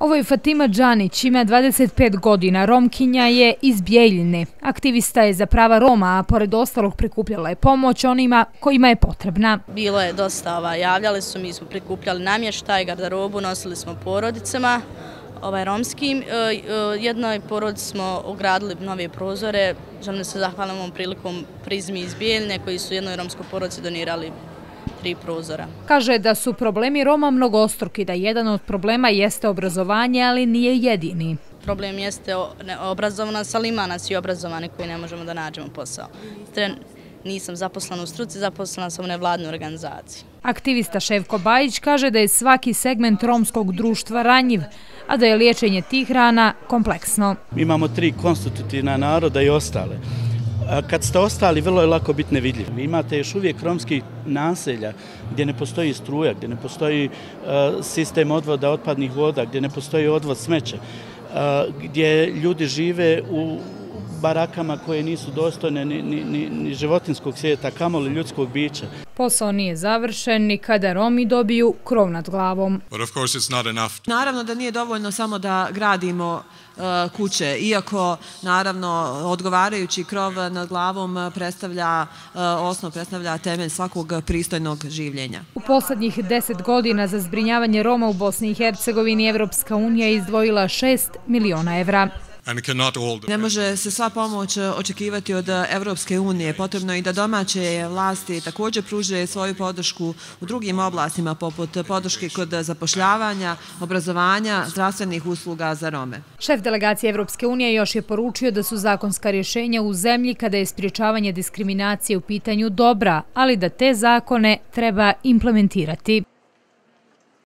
Ovo je Fatima Đanić, ima 25 godina, Romkinja je iz Bijeljine. Aktivista je za prava Roma, a pored ostalog prikupljala je pomoć onima kojima je potrebna. Bilo je dosta, ovaj, javljali su, mi smo prikupljali namještaj, garderobu, nosili smo porodicama ovaj, romskim. E, e, jednoj porodici smo ogradili nove prozore, želim se zahvalim ovom prilikom prizmi iz Bijeljine koji su jednoj romskoj porodici donirali tri prozora. Kaže da su problemi Roma mnogostruki, da jedan od problema jeste obrazovanje, ali nije jedini. Problem jeste obrazovanost, ali ima nas i obrazovane koji ne možemo da nađemo posao. Nisam zaposlana u struci, zaposlana sam u nevladnoj organizaciji. Aktivista Ševko Bajić kaže da je svaki segment romskog društva ranjiv, a da je liječenje tih rana kompleksno. Imamo tri konstitutivna naroda i ostale kad ste ostali, vrlo je lako biti nevidljiv. Vi imate još uvijek romskih naselja gdje ne postoji struja, gdje ne postoji e, sistem odvoda otpadnih voda, gdje ne postoji odvod smeća, e, gdje ljudi žive u barakama koje nisu dostojne ni, ni, ni, ni životinskog svijeta, kamoli ljudskog bića. Posao nije završen ni kada Romi dobiju krov nad glavom. Naravno da nije dovoljno samo da gradimo uh, kuće, iako naravno odgovarajući krov nad glavom predstavlja uh, osnov, predstavlja temelj svakog pristojnog življenja. U poslednjih deset godina za zbrinjavanje Roma u Bosni i Hercegovini Evropska unija izdvojila 6 miliona evra. Ne može se sva pomoć e, očekivati od e, Evropske unije. Potrebno je i da domaće vlasti također pruže svoju podršku u drugim oblastima, poput podrške kod zapošljavanja, obrazovanja, zdravstvenih usluga za Rome. Šef delegacije Evropske unije još je poručio da su zakonska rješenja u zemlji kada je spriječavanje diskriminacije u pitanju dobra, ali da te zakone treba implementirati.